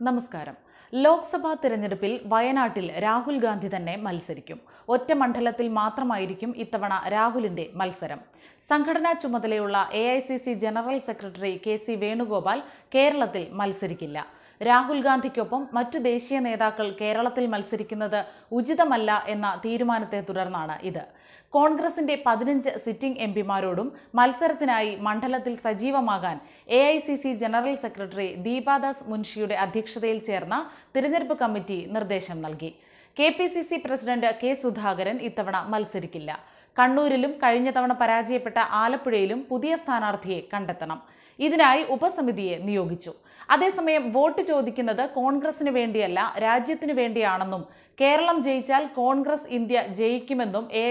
നമസ്കാരം. ലോക്സഭാ തിരഞ്ഞെടുപ്പിൽ വയനാട്ടിൽ രാഹുൽ ഗാന്ധി തന്നെ മത്സരിക്കും. ഒറ്റ മണ്ഡലത്തിൽ മാത്രമായിരിക്കും ഇത്തവണ രാഹുലിന്റെ മത്സരം. സംഘടനാ ചുമതലയുള്ള A general secretary K C Venugopal കേരളത്തിൽ മത്സരിക്കില്ല. രാഹുൽ ഗാന്ധിക്കൊപ്പം മറ്റു ദേശീയ നേതാക്കൾ കേരളത്തിൽ മത്സരിക്കുന്നത് ഉചിതമല്ല എന്ന തീരുമാനത്തെ തുടർന്നാണ് ഇത്. കോൺഗ്രസിന്റെ പതിനഞ്ച് സിറ്റിംഗ് എം പിമാരോടും മത്സരത്തിനായി മണ്ഡലത്തിൽ സജീവമാകാൻ എ ജനറൽ സെക്രട്ടറി ദീപാദാസ് മുൻഷിയുടെ അധ്യക്ഷതയിൽ ചേർന്ന തിരഞ്ഞെടുപ്പ് കമ്മിറ്റി നിർദ്ദേശം നൽകി. K P C C president K Sudhakaran ഇത്തവണ മത്സരിക്കില്ല. കണ്ണൂരിലും കഴിഞ്ഞ തവണ പരാജയപ്പെട്ട ആലപ്പുഴയിലും പുതിയ സ്ഥാനാർത്ഥിയെ കണ്ടെത്തണം. ഇതിനായി ഉപസമിതിയെ നിയോഗിച്ചു. അതേസമയം വോട്ട് ചോദിക്കുന്നത് കോൺഗ്രസിന് വേണ്ടിയല്ല രാജ്യത്തിനു വേണ്ടിയാണെന്നും കേരളം ജയിച്ചാൽ Congress India ജയിക്കുമെന്നും A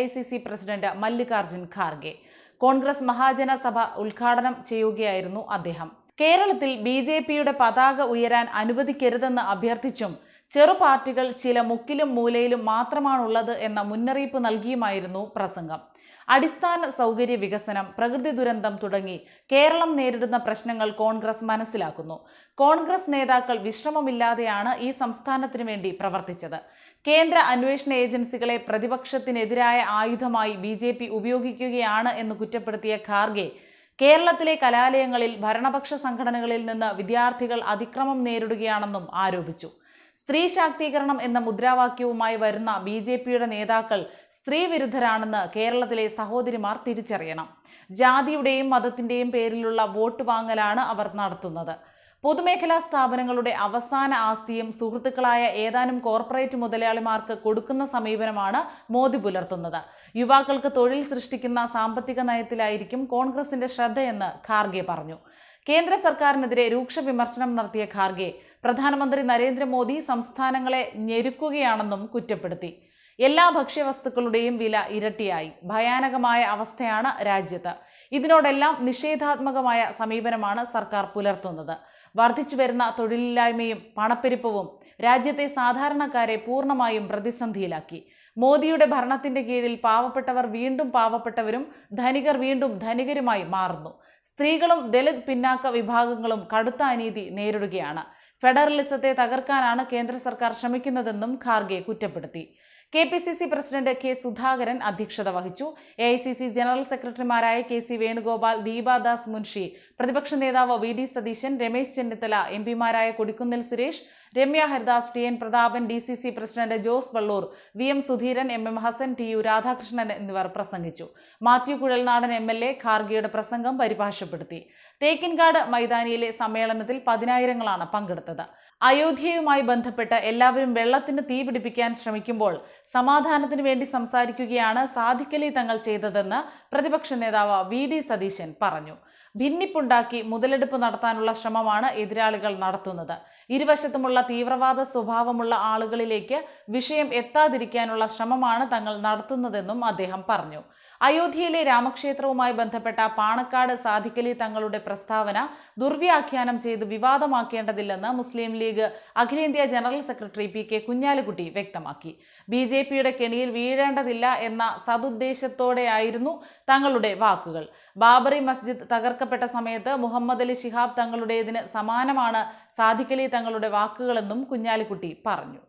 president Mallikarjun Kharge. Congress Mahajana Sabha ഉദ്ഘാടനം ചെയ്യുകയായിരുന്നു അദ്ദേഹം. കേരളത്തിൽ ബി ജെ പിയുടെ പതാക ഉയരാൻ അനുവദിക്കരുതെന്ന് അഭ്യർത്ഥിച്ചും ചെറു പാർട്ടികൾ ചില മുക്കിലും മൂലയിലും മാത്രമാണുള്ളത് എന്ന മുന്നറിയിപ്പ് നൽകിയുമായിരുന്നു പ്രസംഗം. അടിസ്ഥാന സൗകര്യ വികസനം പ്രകൃതി ദുരന്തം തുടങ്ങി കേരളം നേരിടുന്ന പ്രശ്നങ്ങൾ കോൺഗ്രസ് മനസ്സിലാക്കുന്നു. കോൺഗ്രസ് നേതാക്കൾ വിശ്രമമില്ലാതെയാണ് ഈ സംസ്ഥാനത്തിനു വേണ്ടി പ്രവർത്തിച്ചത്. കേന്ദ്ര അന്വേഷണ ഏജൻസികളെ പ്രതിപക്ഷത്തിനെതിരായ ആയുധമായി ബി ഉപയോഗിക്കുകയാണ് എന്ന് കുറ്റപ്പെടുത്തിയ ഖാർഗെ കേരളത്തിലെ കലാലയങ്ങളിൽ ഭരണപക്ഷ സംഘടനകളിൽ നിന്ന് വിദ്യാർത്ഥികൾ അതിക്രമം നേരിടുകയാണെന്നും ആരോപിച്ചു. സ്ത്രീ ശാക്തീകരണം എന്ന മുദ്രാവാക്യവുമായി വരുന്ന ബി ജെ പിയുടെ നേതാക്കൾ സ്ത്രീവിരുദ്ധരാണെന്ന് കേരളത്തിലെ സഹോദരിമാർ തിരിച്ചറിയണം. ജാതിയുടെയും മതത്തിന്റെയും പേരിലുള്ള വോട്ട് വാങ്ങലാണ് അവർ നടത്തുന്നത്. പൊതുമേഖലാ സ്ഥാപനങ്ങളുടെ അവസാന ആസ്തിയും സുഹൃത്തുക്കളായ ഏതാനും കോർപ്പറേറ്റ് മുതലാളിമാർക്ക് കൊടുക്കുന്ന സമീപനമാണ് മോദി പുലർത്തുന്നത്. യുവാക്കൾക്ക് തൊഴിൽ സൃഷ്ടിക്കുന്ന സാമ്പത്തിക നയത്തിലായിരിക്കും കോൺഗ്രസിന്റെ ശ്രദ്ധയെന്ന് ഖാർഗെ പറഞ്ഞു. കേന്ദ്ര സർക്കാരിനെതിരെ രൂക്ഷ വിമർശനം നടത്തിയ ഖാർഗെ പ്രധാനമന്ത്രി നരേന്ദ്രമോദി സംസ്ഥാനങ്ങളെ ഞെരുക്കുകയാണെന്നും കുറ്റപ്പെടുത്തി. എല്ലാ ഭക്ഷ്യവസ്തുക്കളുടെയും വില ഇരട്ടിയായി. ഭയാനകമായ അവസ്ഥയാണ് രാജ്യത്ത്. ഇതിനോടെല്ലാം നിഷേധാത്മകമായ സമീപനമാണ് സർക്കാർ പുലർത്തുന്നത്. വർദ്ധിച്ചു വരുന്ന തൊഴിലില്ലായ്മയും പണപ്പെരുപ്പവും രാജ്യത്തെ സാധാരണക്കാരെ പൂർണമായും പ്രതിസന്ധിയിലാക്കി. മോദിയുടെ ഭരണത്തിന്റെ കീഴിൽ പാവപ്പെട്ടവർ വീണ്ടും പാവപ്പെട്ടവരും ധനികർ വീണ്ടും ധനികരുമായി മാറുന്നു. സ്ത്രീകളും ദലിത് പിന്നാക്ക വിഭാഗങ്ങളും കടുത്ത അനീതി നേരിടുകയാണ്. ഫെഡറലിസത്തെ തകർക്കാനാണ് കേന്ദ്ര സർക്കാർ ശ്രമിക്കുന്നതെന്നും ഖാർഗെ കുറ്റപ്പെടുത്തി. K P C C president K Sudhakaran അധ്യക്ഷത വഹിച്ചു. A I C C general സെക്രട്ടറിമാരായ കെ സി വേണുഗോപാൽ ദീപാദാസ് മുൻഷി പ്രതിപക്ഷ നേതാവ് V D Satheesan Ramesh Chennithala M പിമാരായ Kodikunnil Suresh Ramya Haridas T N Prathapan D C C president Jose Vallur V M Sudheeran M M Hassan T U Radhakrishnan എന്നിവർ പ്രസംഗിച്ചു. Mathew Kuzhalnadan M L A ഖാർഗെയുടെ പ്രസംഗം പരിഭാഷപ്പെടുത്തി. തേക്കിൻകാട് മൈതാനിയിലെ സമ്മേളനത്തിൽ പതിനായിരങ്ങളാണ് പങ്കെടുത്തത്. അയോധ്യയുമായി ബന്ധപ്പെട്ട് എല്ലാവരും വെള്ളത്തിന് തീ പിടിപ്പിക്കാൻ ശ്രമിക്കുമ്പോൾ സമാധാനത്തിന് വേണ്ടി സംസാരിക്കുകയാണ് സാധിക്കലി തങ്ങൾ ചെയ്തതെന്ന് പ്രതിപക്ഷ നേതാവ് വി ഡി സതീശൻ പറഞ്ഞു. ഭിന്നിപ്പുണ്ടാക്കി മുതലെടുപ്പ് നടത്താനുള്ള ശ്രമമാണ് എതിരാളികൾ നടത്തുന്നത്. ഇരുവശത്തുമുള്ള തീവ്രവാദ സ്വഭാവമുള്ള ആളുകളിലേക്ക് വിഷയം എത്താതിരിക്കാനുള്ള ശ്രമമാണ് തങ്ങൾ നടത്തുന്നതെന്നും അദ്ദേഹം പറഞ്ഞു. അയോധ്യയിലെ രാമക്ഷേത്രവുമായി ബന്ധപ്പെട്ട പാണക്കാട് സാധിക്കലി തങ്ങളുടെ പ്രസ്താവന ദുർവ്യാഖ്യാനം ചെയ്ത് വിവാദമാക്കേണ്ടതില്ലെന്ന് മുസ്ലിം ലീഗ് അഖിലേന്ത്യാ general secretary P K Kunhalikutty വ്യക്തമാക്കി. ബി ജെ പിയുടെ കെണിയിൽ വീഴേണ്ടതില്ല എന്ന സതുദ്ദേശത്തോടെയായിരുന്നു തങ്ങളുടെ വാക്കുകൾ. ബാബറി മസ്ജിദ് തകർക്കപ്പെട്ട സമയത്ത് മുഹമ്മദ് അലി ശിഹാബ് തങ്ങളുടേതിന് സമാനമാണ് സാധിക്കലി തങ്ങളുടെ വാക്കുകളെന്നും കുഞ്ഞാലിക്കുട്ടി പറഞ്ഞു.